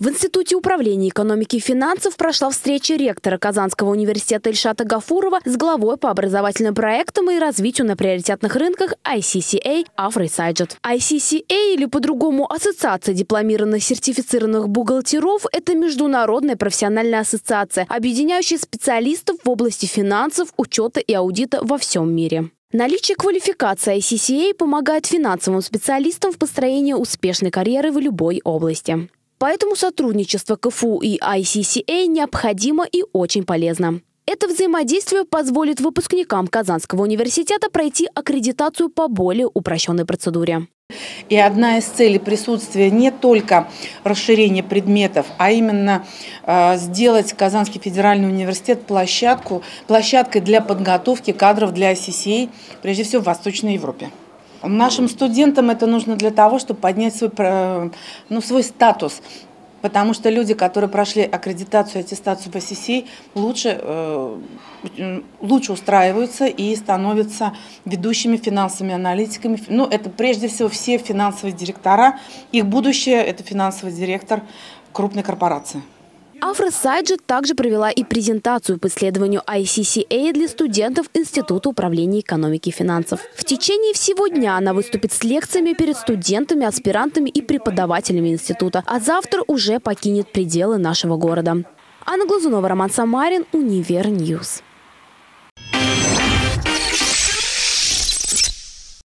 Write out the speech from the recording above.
В Институте управления экономики и финансов прошла встреча ректора Казанского университета Ильшата Гафурова с главой по образовательным проектам и развитию на приоритетных рынках ICCA Афрой Сайджет. ICCA или по-другому Ассоциация дипломированных сертифицированных бухгалтеров – это международная профессиональная ассоциация, объединяющая специалистов в области финансов, учета и аудита во всем мире. Наличие квалификации ICCA помогает финансовым специалистам в построении успешной карьеры в любой области. Поэтому сотрудничество КФУ и ICCA необходимо и очень полезно. Это взаимодействие позволит выпускникам Казанского университета пройти аккредитацию по более упрощенной процедуре. И одна из целей присутствия не только расширение предметов, а именно э, сделать Казанский федеральный университет площадку, площадкой для подготовки кадров для ICCA, прежде всего в Восточной Европе. Нашим студентам это нужно для того, чтобы поднять свой, ну, свой статус. Потому что люди, которые прошли аккредитацию, аттестацию по ССИ, лучше, э, лучше устраиваются и становятся ведущими финансовыми аналитиками. Ну, это прежде всего все финансовые директора. Их будущее – это финансовый директор крупной корпорации. Афра Сайджи также провела и презентацию по исследованию ICCA для студентов Института управления экономики и финансов. В течение всего дня она выступит с лекциями перед студентами, аспирантами и преподавателями института, а завтра уже покинет пределы нашего города. Анна Глазунова, Роман Самарин, Универ Ньюс.